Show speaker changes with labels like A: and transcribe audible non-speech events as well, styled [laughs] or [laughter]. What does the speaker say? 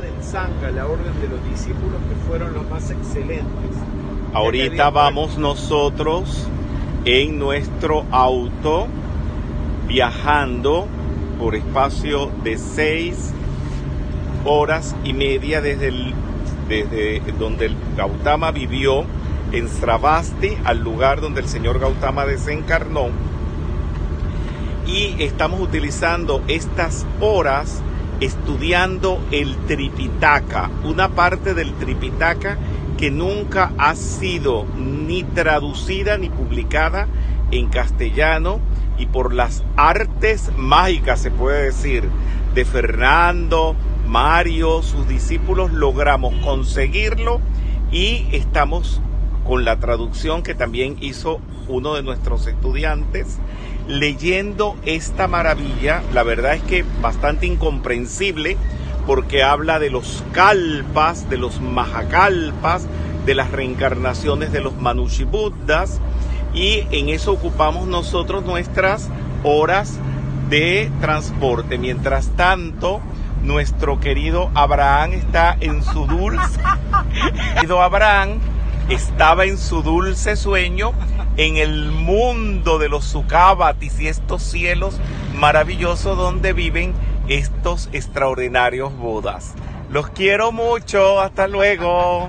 A: del Sangha, la orden de los discípulos que fueron los más excelentes.
B: Ahorita vamos nosotros en nuestro auto viajando por espacio de seis horas y media desde, el, desde donde el Gautama vivió en Sravasti al lugar donde el señor Gautama desencarnó y estamos utilizando estas horas estudiando el Tripitaka, una parte del Tripitaka que nunca ha sido ni traducida ni publicada en castellano y por las artes mágicas, se puede decir, de Fernando, Mario, sus discípulos, logramos conseguirlo y estamos con la traducción que también hizo uno de nuestros estudiantes, leyendo esta maravilla, la verdad es que bastante incomprensible, porque habla de los kalpas, de los mahakalpas, de las reencarnaciones de los Buddhas y en eso ocupamos nosotros nuestras horas de transporte. Mientras tanto, nuestro querido Abraham está en su dulce. [laughs] querido Abraham estaba en su dulce sueño en el mundo de los Sukabatis y estos cielos maravillosos donde viven estos extraordinarios bodas. Los quiero mucho, hasta luego.